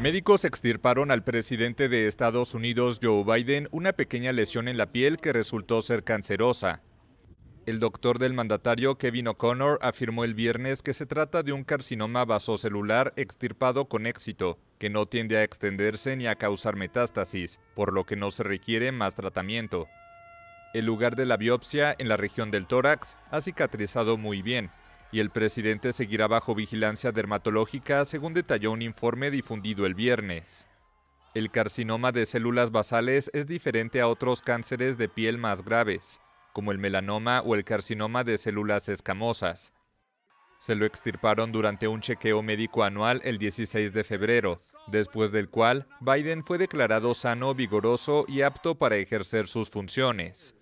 Médicos extirparon al presidente de Estados Unidos, Joe Biden, una pequeña lesión en la piel que resultó ser cancerosa. El doctor del mandatario Kevin O'Connor afirmó el viernes que se trata de un carcinoma vasocelular extirpado con éxito, que no tiende a extenderse ni a causar metástasis, por lo que no se requiere más tratamiento. El lugar de la biopsia en la región del tórax ha cicatrizado muy bien, y el presidente seguirá bajo vigilancia dermatológica, según detalló un informe difundido el viernes. El carcinoma de células basales es diferente a otros cánceres de piel más graves, como el melanoma o el carcinoma de células escamosas. Se lo extirparon durante un chequeo médico anual el 16 de febrero, después del cual Biden fue declarado sano, vigoroso y apto para ejercer sus funciones.